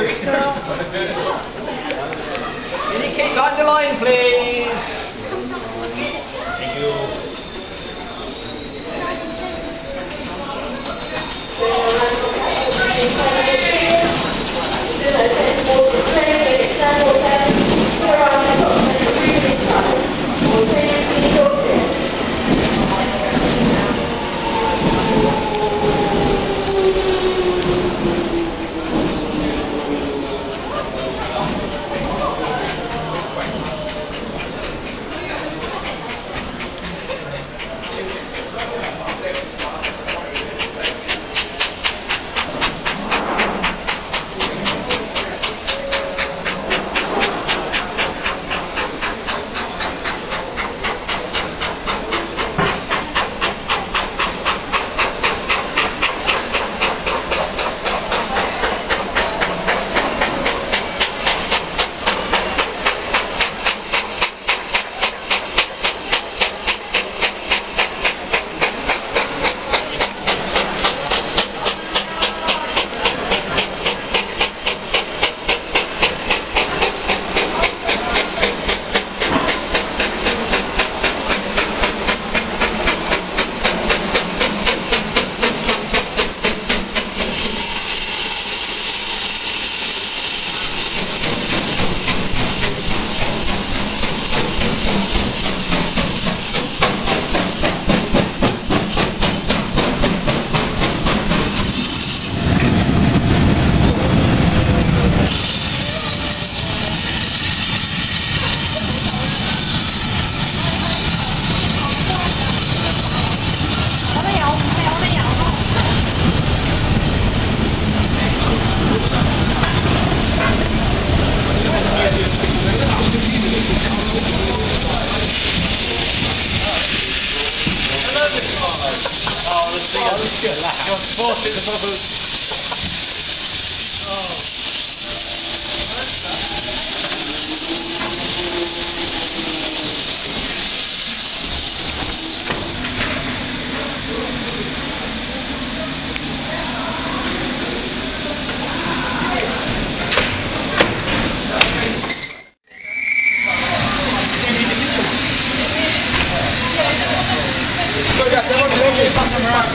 On line, please? Just force it forward.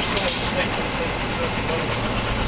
just going to take, take, take, take, take, take, take,